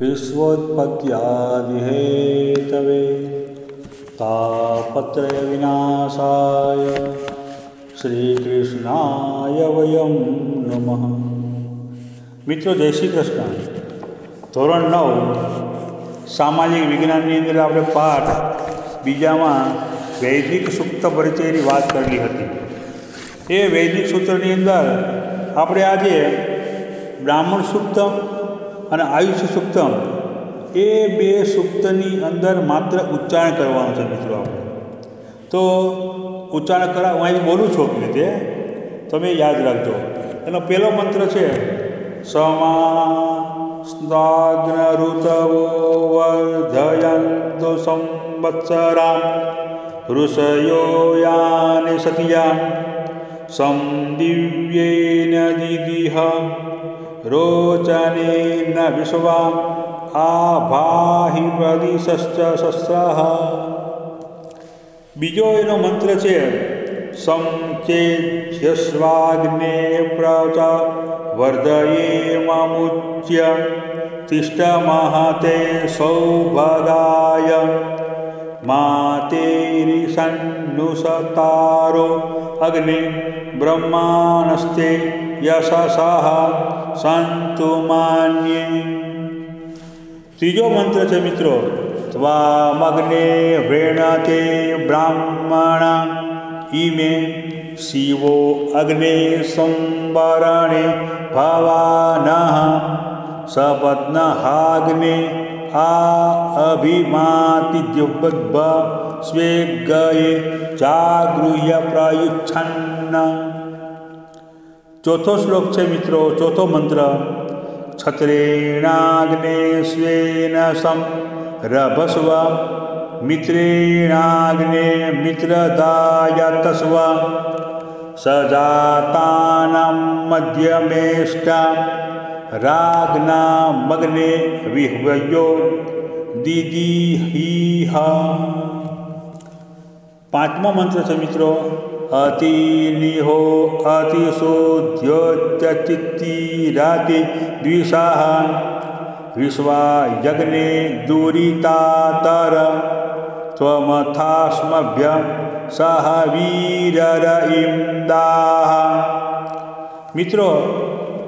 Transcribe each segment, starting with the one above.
विश्वोत्पत्त्यादिहेतवे तापत्रयविनाशाय શ્રીકૃષ્ણાય વયમ નમઃ મિત્રો જય શ્રી કૃષ્ણ ધોરણ નવ સામાજિક વિજ્ઞાનની અંદર આપણે પાઠ બીજામાં વૈદિક સુક્ત પરિચયની વાત કરેલી હતી એ વૈદિક સૂત્રની અંદર આપણે આજે બ્રાહ્મણ સુક્તમ અને આયુષ્ય સુક્તમ એ બે સુક્તની અંદર માત્ર ઉચ્ચારણ કરવાનું છે મિત્રો આપણે તો ઉચ્ચારણ કરા હું અહીં બોલું છું કે રીતે તમે યાદ રાખજો એનો પહેલો મંત્ર છે સમા સ્નાગ્ન ઋતવો વર્ધયંતુ સંવત્સરા ઋષયો યાને સતિયા સંદિવ્યેન દિદિહ રોચનેન વિશ્વા આભાહિ પ્રદિશશ્ચ શસ્ત્ર બીજો એનો મંત્ર છે સંચેત્યસ્વાગ્ને પ્રચ વર્ધયેમુચ્ય તિષ્ઠમહતે સૌભગાય માતેરિસન્નુસતારો અગ્નિ બ્રહ્માણસ્તે યશસઃ સંતુ માન્યે ત્રીજો મંત્ર છે મિત્રો ત્વામગ્ને વૃણતે બ્રાહ્મણ ઇમે શિવો અગ્ને સંવરણે ભવાન સપત્નહાગ્ને आ स्वे गए जागृह्य प्रयुच्छन्न। चौथो श्लोक छे मित्रों, चौथो मंत्र क्षत्रेणाग्ने स्वेन सम रभस्व, मित्रेणाग्ने मित्रदायतस्व, सजातानं मध्यमेष्टा સજાતાનાં મધ્યમેષ્ટા રાગના મગ્ને વિહ્વયો દિદિહિહ પાંચમો મંત્ર છે મિત્રો અતિનિહો અતિશોધ્યોચ્ચિત્તિરાતિ દ્વિષાહ વિશ્વાયજ્ઞે દુરિતાતર ત્વમથાસ્મભ્ય સહ વીરર ઇમદાહ મિત્રો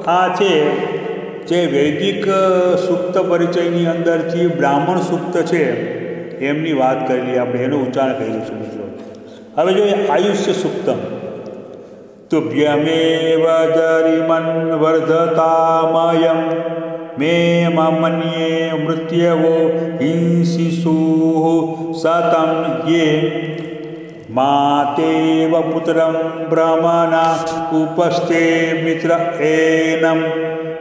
આ છે જે વૈદિક સૂક્ત પરિચયની અંદરથી બ્રાહ્મણ સૂક્ત છે, એમની વાત કરેલી, આપણે એનું ઉચ્ચારણ કર્યું છે મિત્રો. હવે જોઈએ આયુષ્ય સૂક્તમ. તુભ્યમેવ જરિમન વર્ધતામયમ મે મમન્યે મૃત્યવો હિંસિષુ સતમ યે. માતેવ પુત્રમ બ્રહ્મણા ઉપસ્થે મિત્ર એનમ.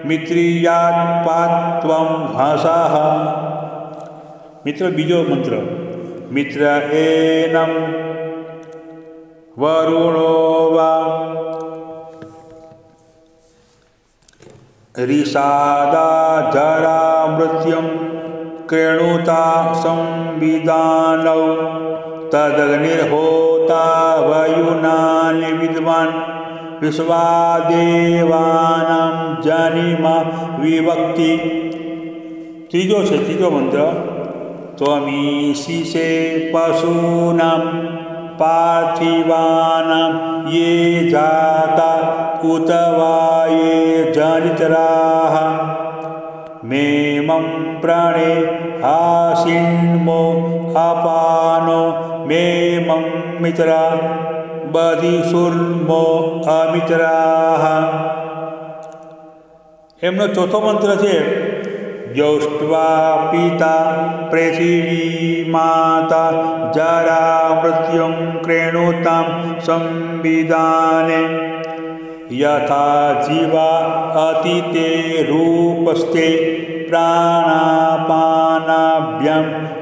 મિત્રિયાત પાત્વમ હસઃ મિત્ર બીજો મંત્ર મિત્ર એનમ વરુણો વા રિષાદા જરા મૃત્યુમ ક્રેણુતા સંવિધાનૌ તદગ્નિર્હોતા विश्वादेवा जनिम विभक्ति। तीजो से तीजो मंत्र त्वमीशि से पशूनाम पार्थिवानाम ये जाता उत वा ये जनितरा। मेम प्राणे हासिन्मो अपानो मेम मित्रा। બધિસુર્મો અમિત્રાહ એમનો ચોથો મંત્ર છે જ્યૌષ્ટ્વા પિતા પૃથિવી માતા જરા મૃત્યું ક્રેણુતામ સંવિધાને યથા જીવા અતિતે રૂપસ્તે પ્રાણાપાનાભ્યમ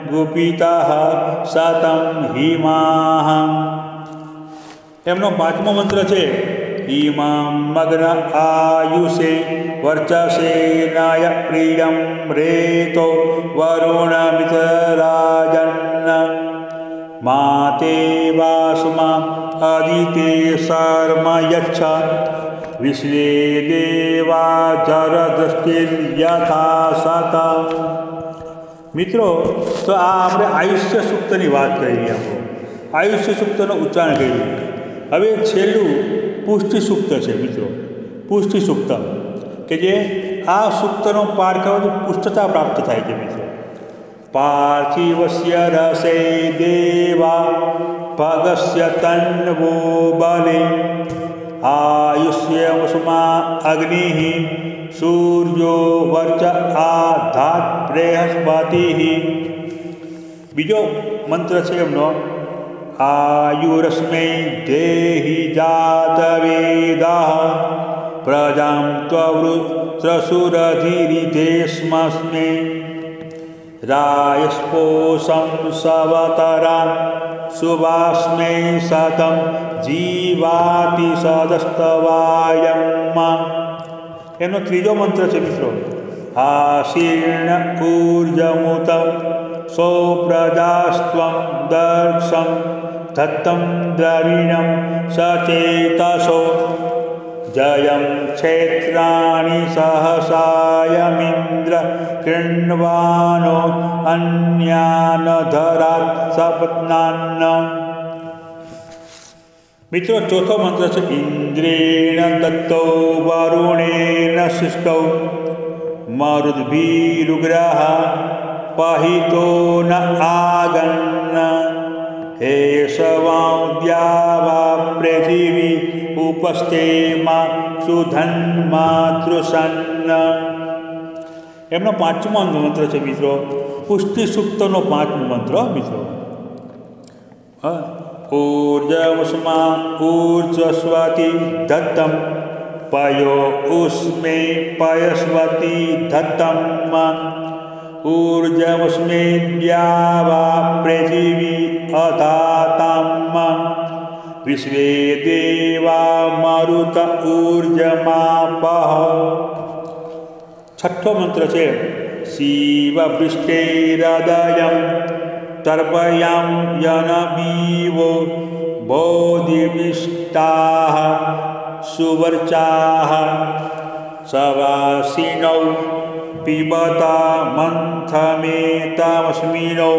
ગુપિતા સતમ હિમાહ એમનો પાંચમો મંત્ર છે ઇમં મગ્ન આયુષે વર્ચસે નાય પ્રિયમ રેતો વરુણ મિતરાજન્ન માતે વાસુમા આદિતે શર્મ યચ્છ વિશ્વે દેવા જરદૃષ્ટિર્યથા સત મિત્રો તો આ આપણે આયુષ્ય સૂક્તની વાત કરી આપણે આયુષ્ય સૂક્તનું ઉચ્ચારણ કર્યું હવે છેલ્લું પુષ્ટિ સૂક્ત છે મિત્રો પુષ્ટિ સૂક્ત કે જે આ સૂક્તનો પાઠ કરવાથી પુષ્ટતા પ્રાપ્ત થાય છે મિત્રો પાર્થિવસ્ય રસે દેવા ભગસ્ય તન્વો બલે આયુષ્યમસુમા અગ્નિ સૂર્યો વર્ચ આધાત બૃહસ્પતિ બીજો મંત્ર છે એમનો આયુરસ્મૈ દેહી જાતવેદા પ્રજાં ત્વવૃત્રસુરધિરિધેસ્મસ્મે રાયસ્પોષં સવતરાં શુભાસ્મે સતમ જીવાતિ સદસ્તવાયમ એનો ત્રીજો મંત્ર છે મિત્રો આશીર્ણ ઊર્જમુત સૌપ્રદાસ્ત્વં દર્શમ धत्तं द्रविणं सचेतसो। जयं क्षेत्राणि सहसायमिन्द्र कृण्वानो अन्यानधरात्सपत्नान् मित्रचोथो मन्त्रस्य इन्द्रेण दत्तौ वरुणेन सृष्टौ मरुद्भिरुग्रह पहितो न आगन्न। હે સવાદ્યા પૃથિવી ઉપસ્થેમાં સુધન માતૃસન્ન એમનો પાંચમો મંત્ર છે મિત્રો પુષ્ટિ સુક્તનો પાંચમો મંત્ર મિત્રો ઊર્જવસ્મા ઊર્જસ્વતી દત્તમ પયો ઉષ્મે પયસ્વતી દત્તમ ઊર્જવસ્મે દ્યાવા પૃથિવી अदातम् विश्वे देवा मरुत ऊर्जमापः। छठो मंत्र से, शिव वृष्टे हृदय तर्पयाम यनबीव बोधिविष्टा सुवर्चा। सवासीनौ पिबता मंथमे तमस्मिनौ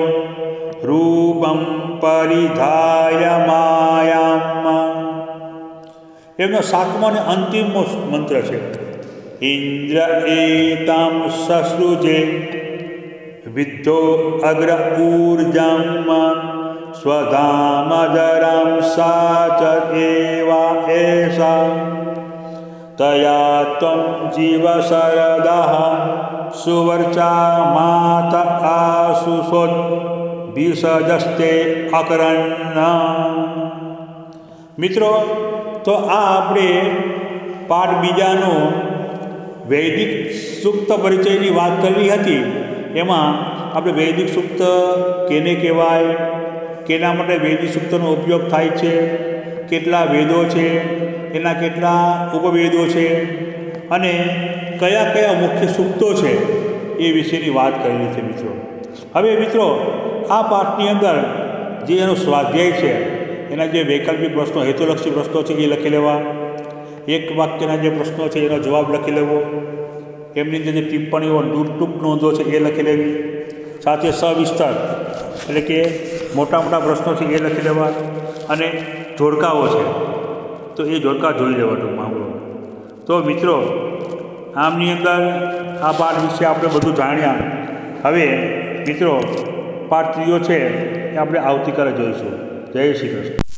રૂપમ પરિધાય માયામ એમનો સાતમો અને અંતિમ મંત્ર છે ઇન્દ્ર એતામ સસૃજે વિદ્ધો અગ્ર ઊર્જામ સ્વધામજરામ સાચ એવા એષા તયા ત્વમ જીવ શરદઃ સુવર્ચા માત આશુષોદ વિસજસ્તે અકરણ્ન મિત્રો, તો આ આપણે પાઠ બીજાનો વૈદિક સૂક્ત પરિચયની વાત કરવી હતી. એમાં આપણે વૈદિક સૂક્ત કેને કહેવાય, કેના માટે વૈદિક સૂક્તનો ઉપયોગ થાય છે, કેટલા વેદો છે, એના કેટલા ઉપવેદો છે, અને કયા કયા મુખ્ય સૂક્તો છે એ વિશેની વાત કરી છે મિત્રો. હવે મિત્રો આ પાઠની અંદર જે એનો સ્વાધ્યાય છે, એના જે વૈકલ્પિક પ્રશ્નો, હેતુલક્ષી પ્રશ્નો છે એ લખી લેવા, એક વાક્યના જે પ્રશ્નો છે એનો જવાબ લખી લેવો, એમની અંદર જે ટિપ્પણીઓ ટૂંક નોંધો છે એ લખી લેવી, સાથે સવિસ્તાર, એટલે કે મોટા મોટા પ્રશ્નો છે એ લખી લેવા, અને જોડકાઓ છે, તો એ જોડકા જોઈ લેવા ટૂંકમાં તો મિત્રો, આમની અંદર આ પાઠ વિશે આપણે બધું જાણ્યા. હવે મિત્રો પાઠ ત્રીજો છે એ આપણે આવતીકાલે જોઈશું. જય શ્રી કૃષ્ણ.